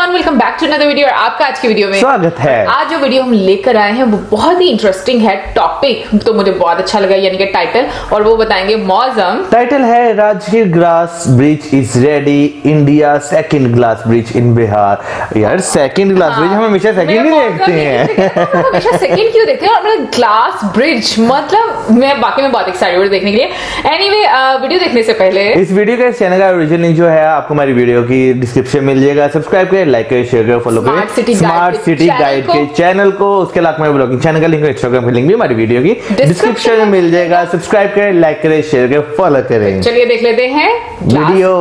Everyone welcome back to another video और आपका आज की वीडियो में स्वागत है। आज जो वीडियो हम लेकर आए हैं वो बहुत ही इंटरेस्टिंग है टॉपिक तो मुझे बहुत अच्छा लगा यानी कि टाइटल और वो बताएँगे मौजम टाइटल है Rajgir glass bridge is ready India second glass bridge in Bihar यार सेकंड ग्लास ब्रिज हम हमेशा सेकंड ही देखते हैं। हमेशा सेकंड क्यों देखते हैं? और मतलब ग्लास ब्रिज मतलब मैं बाकी में बहुत एक्साइटेड हूँ देखने के लिए। एनीवे वीडियो देखने से पहले इस वीडियो का चैनल का ओरिजिनल जो है आपको हमारी वीडियो की डिस्क्रिप्शन मिल जाएगा। सब्सक्राइब करें लाइक करें शेयर करें फॉलो करें स्मार्ट सिटी गाइड के चैनल को उसके अलावा हमारे ब्लॉगिंग चैनल का लिंक इंस्टाग्राम का लिंक भी हमारी वीडियो की डिस्क्रिप्शन में मिल जाएगा। सब्सक्राइब करें लाइक करें शेयर करें फॉलो करें। चलिए देख लेते हैं। वीडियो।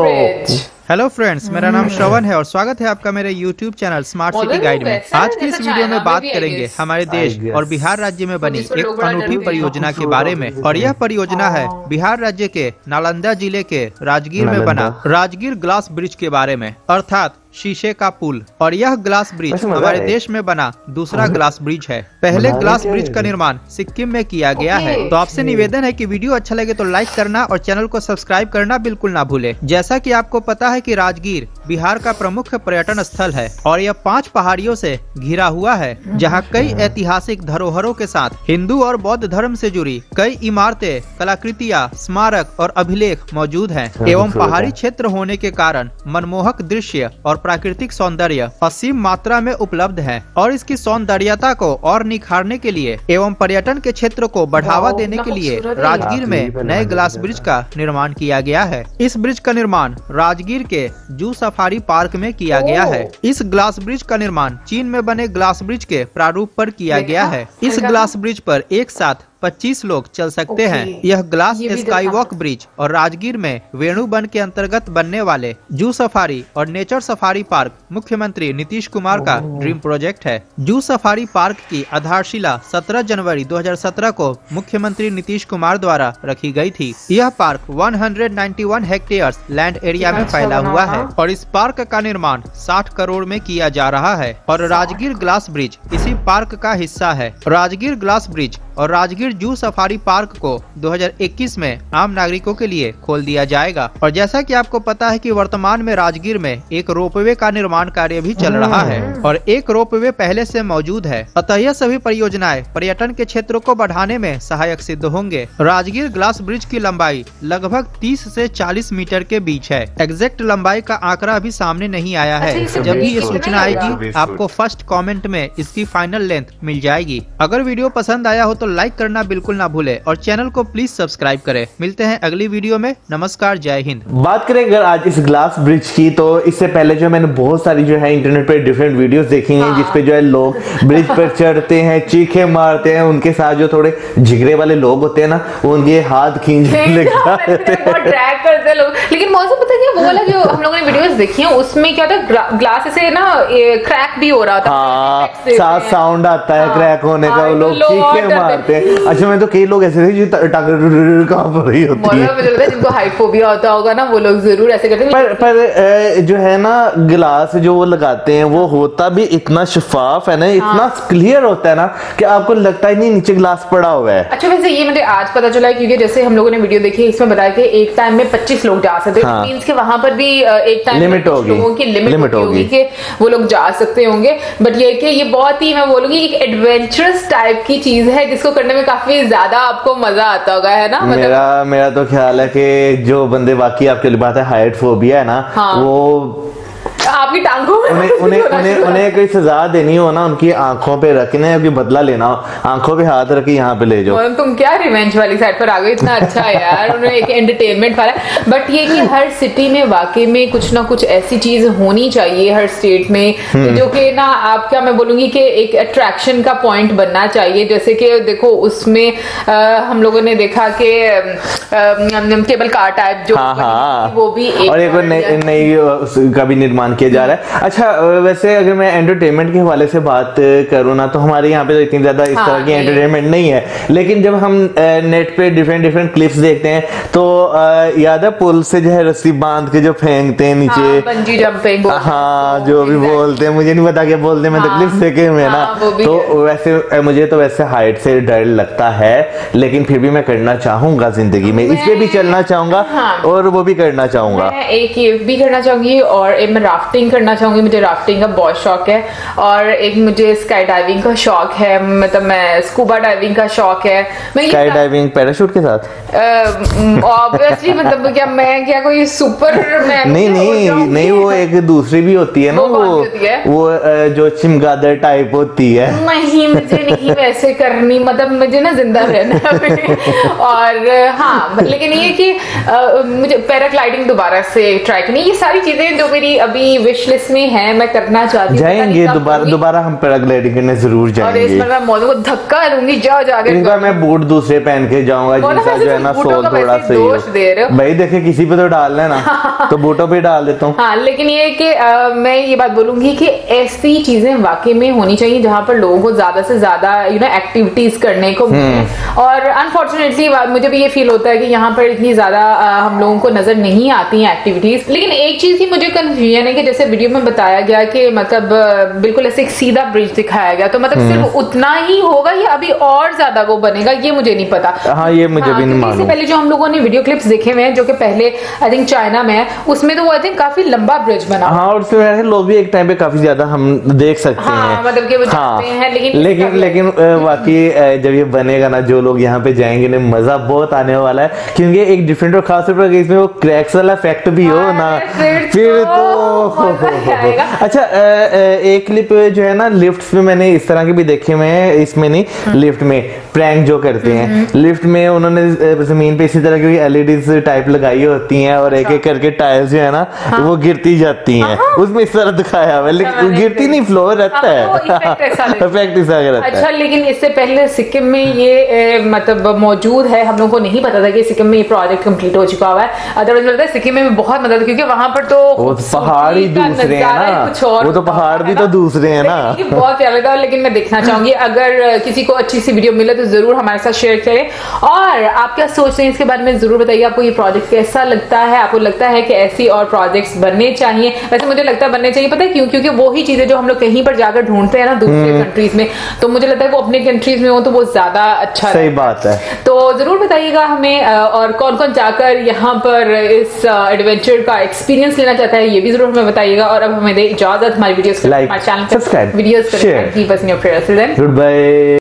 हेलो फ्रेंड्स मेरा नाम श्रवण है और स्वागत है आपका मेरे YouTube channel smart city guide में। आज की इस वीडियो में बात करेंगे हमारे देश और बिहार राज्य में बनी एक अनूठी परियोजना के बारे में। और यह परियोजना है बिहार राज्य के नालंदा ज़िले के राजगीर में बना राजगीर ग्लास ब्रिज के बारे में। अर्थात शीशे का पुल और यह ग्लास ब्रिज हमारे देश में बना दूसरा ग्लास ब्रिज है। पहले ग्लास ब्रिज का निर्माण सिक्किम में किया गया है। तो आपसे निवेदन है कि वीडियो अच्छा लगे तो लाइक करना और चैनल को सब्सक्राइब करना बिल्कुल ना भूले। जैसा कि आपको पता है कि राजगीर बिहार का प्रमुख पर्यटन स्थल है और यह पाँच पहाड़ियों से घिरा हुआ है जहाँ कई ऐतिहासिक धरोहरों के साथ हिंदू और बौद्ध धर्म से जुड़ी कई इमारतें कलाकृतियाँ स्मारक और अभिलेख मौजूद है एवं पहाड़ी क्षेत्र होने के कारण मनमोहक दृश्य और प्राकृतिक सौंदर्य असीम मात्रा में उपलब्ध है और इसकी सौंदर्यता को और निखारने के लिए एवं पर्यटन के क्षेत्र को बढ़ावा देने के लिए राजगीर में नए ग्लास ब्रिज का निर्माण किया गया है। इस ब्रिज का निर्माण राजगीर के जू सफारी पार्क में किया गया है। इस ग्लास ब्रिज का निर्माण चीन में बने ग्लास ब्रिज के प्रारूप पर किया गया है। इस ग्लास ब्रिज पर एक साथ 25 लोग चल सकते हैं। यह ग्लास स्काई वॉक ब्रिज और राजगीर में वेणुबन के अंतर्गत बनने वाले जू सफारी और नेचर सफारी पार्क मुख्यमंत्री नीतीश कुमार का ड्रीम प्रोजेक्ट है। जू सफारी पार्क की आधारशिला 17 जनवरी 2017 को मुख्यमंत्री नीतीश कुमार द्वारा रखी गई थी। यह पार्क 191 हेक्टेयर्स लैंड एरिया में अच्छा फैला हुआ है। है और इस पार्क का निर्माण 60 करोड़ में किया जा रहा है और राजगीर ग्लास ब्रिज इसी पार्क का हिस्सा है। राजगीर ग्लास ब्रिज और राजगीर जू सफारी पार्क को 2021 में आम नागरिकों के लिए खोल दिया जाएगा। और जैसा कि आपको पता है कि वर्तमान में राजगीर में एक रोपवे का निर्माण कार्य भी चल रहा है और एक रोपवे पहले से मौजूद है। अतः यह सभी परियोजनाएँ पर्यटन के क्षेत्र को बढ़ाने में सहायक सिद्ध होंगे। राजगीर ग्लास ब्रिज की लंबाई लगभग 30 से 40 मीटर के बीच है। एग्जैक्ट लंबाई का आंकड़ा अभी सामने नहीं आया अच्छा, है जब भी ये सूचना आएगी आपको फ़र्स्ट कमेंट में इसकी फाइनल लेंथ मिल जाएगी। अगर वीडियो पसंद आया हो तो लाइक करना बिल्कुल ना भूले और चैनल को प्लीज़ सब्सक्राइब करें। मिलते हैं अगली वीडियो में। नमस्कार जय हिंद। बात करें अगर आज इस ग्लास ब्रिज की तो इससे पहले जो मैंने बहुत सारी जो है इंटरनेट पे डिफरेंट वीडियोस देखी हैं जिसपे जो है लोग ब्रिज पर चढ़ते हैं चीखे मारते हैं उनके साथ जो थोड़े जिगरे वाले लोग होते हैं ना वो उनके हाथ हैं। लोग। लेकिन मौसम पता है क्या वो वाला जो हम लोगों ने वीडियोस देखी हैं उसमें क्या था ग्लास से ना क्रैक भी हो रहा था। हाँ साथ साउंड आता है हाँ, क्रैक होने का हाँ, वो लोग चीखे डरते मारते हैं। अच्छा मैं तो कई लोग ऐसे थे जो काँप रही होती है। है जिनको हाइपोबिया होता होगा ना वो लोग ज़रूर ऐसे करते हैं। पर पर जो है ना गिलास जो वो लगाते हैं वो होता भी इतना शफाफ है ना इतना क्लियर होता है ना कि आपको लगता ही नहीं नीचे गिलास पड़ा हुआ है। अच्छा वैसे ये मुझे आज पता चला क्योंकि जैसे हम लोगों ने वीडियो देखी इसमें बताया कि एक टाइम में 25 लोग जा सकते हैं। हाँ। मींस के वहाँ पर भी एक टाइम Limit होगी। लोगों की लिमिट होगी होगी। कि वो लोग जा सकते होंगे। बट ये कि ये बहुत ही मैं बोलूँगी एक एडवेंचरस टाइप की चीज़ है जिसको करने में काफ़ी ज़्यादा आपको मज़ा आता होगा है ना मतलब मेरा मेरा तो ख्याल है कि जो बंदे बाकी आपके लिए बात है हाइट फोबिया है ना हाँ। वो आपकी टांगों में उन्हें उन्हें उन्हें उन्हें कोई सजा देनी हो ना उनकी आँखों पे रखने कोई बदला लेना हो आँखों पे हाथ रखी यहाँ पे ले जाओ। तुम क्या रिवेंज वाली साइड पर आ गए इतना अच्छा है यार उन्होंने एक एंटरटेनमेंट वाला बट ये कि हर सिटी में वाकई में कुछ ना कुछ ऐसी चीज़ होनी चाहिए हर स्टेट में हम्म। जो कि ना आप क्या मैं बोलूँगी कि एक अट्रैक्शन का पॉइंट बनना चाहिए। जैसे कि देखो उसमें हम लोगों ने देखा कि केबल कार टाइप जो हाँ हाँ। वो भी एक और एक नई नई उसका भी निर्माण किया जा रहा है। अच्छा वैसे अगर मैं एंटरटेनमेंट के हवाले से बात करूँ ना तो हमारे यहाँ पे तो इतनी ज़्यादा इस हाँ, तरह की। एंटरटेनमेंट नहीं है। लेकिन जब हम नेट पे डिफरेंट डिफरेंट क्लिप्स देखते हैं तो याद है पुल से जो है रस्सी बाँध के जो फेंकते हैं हाँ, नीचे बंजी हाँ जो भी बोलते हैं मुझे नहीं पता क्या बोलते हैं मैं तो हाँ, क्लिप्स देखे हुए हैं हाँ, ना तो वैसे मुझे तो वैसे हाइट से डर लगता है लेकिन फिर भी मैं करना चाहूँगा ज़िंदगी में। इस पे भी चलना चाहूँगा हाँ। और वो भी करना चाहूँगा। मैं एक ये भी करना चाहूँगी और मैं राफ्टिंग करना चाहूँगी मुझे राफ्टिंग का बहुत शौक है और एक मुझे स्काई डाइविंग का शौक है मतलब मैं स्कूबा डाइविंग का शौक है। मैं स्काई डाइविंग पैराशूट के साथ? ऑब्वियसली मतलब क्या मैं क्या कोई सुपर मैन नहीं नहीं नहीं वो एक दूसरी भी होती है ना वो वो जो चिमगादड़ टाइप होती है। नहीं मुझे नहीं वैसे करनी मतलब मुझे ना ज़िंदा रहना और हाँ लेकिन ये कि मुझे पैराग्लाइडिंग दोबारा से ट्राई करनी ये सारी चीज़ें जो मेरी अभी विश लिस्ट में है मैं करना चाहती हूँ जाएँगे दोबारा दोबारा हम पैराग्लाइडिंग करने ज़रूर जाएँगे और इस बार मैं मौसम को धक्का दूँगी जाओ जाके। इस बार मैं बूट दूसरे पहन के जाऊँगा वैसे जो है ना सोल थोड़ा सही हो। भाई देखे किसी पे तो डालना है ना तो बूटों पे डाल देता हूँ। हाँ लेकिन ये कि मैं ये बात बोलूँगी कि ऐसी चीज़ें वाकई में होनी चाहिए जहाँ पर लोगों को ज़्यादा से ज़्यादा यू नो एक्टिविटीज़ करने को हम्म। और अनफॉर्चुनेटली मुझे भी ये फील होता है कि यहाँ पर इतनी ज़्यादा हम लोगों को नज़र नहीं आती है एक्टिविटीज़ लेकिन एक चीज़ ही मुझे कंफ्यूजन है कि जैसे वीडियो में बताया गया कि मतलब बिल्कुल ऐसे एक सीधा ब्रिज दिखाया गया तो मतलब हम्म। सिर्फ़ उतना ही होगा या अभी और ज़्यादा वो बनेगा ये मुझे नहीं पता। हाँ ये मुझे हाँ, भी नहीं इससे पहले जो हम लोगों ने वीडियो क्लिप्स देखे हुए हैं जो कि पहले आई थिंक चाइना में है उसमें तो वो आई थिंक काफ़ी लंबा ब्रिज बना। हाँ और उसमें लोग भी एक टाइम पे काफ़ी ज़्यादा हम देख सकते हाँ, हैं। मतलब कि वो हैं, लेकिन लेकिन लेकिन अ, जब ये बनेगा ना जो लोग यहाँ पे जाएँगे ना मज़ा बहुत आने वाला है क्योंकि एक डिफरेंट और खास तौर पर इसमें वो क्रैक्स वाला इफ़ेक्ट भी हो ना फिर तो तो ही। अच्छा एक क्लिप जो है ना लिफ्ट में मैंने इस तरह के भी देखे हुए हैं इसमें नहीं हम्म। लिफ्ट में प्रैंक जो करते हैं। लिफ्ट में उन्होंने ज़मीन पे इसी तरह की एलईडीज टाइप लगाई होती हैं और एक एक करके टाइल्स जो है ना वो गिरती जाती हैं। उसमें इस तरह दिखाया हुआ है लेकिन हाँ। गिरती नहीं फ्लोर रहता हाँ, है। ऐसा है। अच्छा लेकिन इससे पहले सिक्किम में ये मतलब मौजूद है हम लोगों को नहीं पता था कि सिक्किम में ये प्रोजेक्ट कंप्लीट हो चुका हुआ है। अदरवाइज़ लगता है सिक्किम में भी बहुत मदद क्योंकि वहाँ पर तो तो पहाड़ ही दूसरे हैं ना। कुछ और वो तो पहाड़ भी तो दूसरे हैं ना। बहुत प्यारा था लेकिन मैं देखना चाहूँगी। अगर किसी को अच्छी सी वीडियो मिले तो ज़रूर हमारे साथ शेयर करें। और आप क्या सोच रहे हैं इसके बारे में ज़रूर बताइए। आपको ये प्रोजेक्ट कैसा लगता है? आपको लगता है कि ऐसी और प्रोजेक्ट्स बनने चाहिए? वैसे मुझे लगता है बनने चाहिए पता है क्यों? क्योंकि वो ही चीज़ें जो हम लोग कहीं पर जाकर ढूंढते हैं ना दूसरे कंट्रीज़ में तो मुझे लगता है वो अपने कंट्रीज़ में हो तो वो ज़्यादा अच्छा सही बात है। तो ज़रूर बताइएगा हमें और कौन कौन जाकर यहाँ पर इस एडवेंचर का एक्सपीरियंस लेना चाहता है ये भी ज़रूर हमें बताइएगा और अब हमें दे इजाज़त हमारी videos like channel subscribe videos करें keep us in your prayers good bye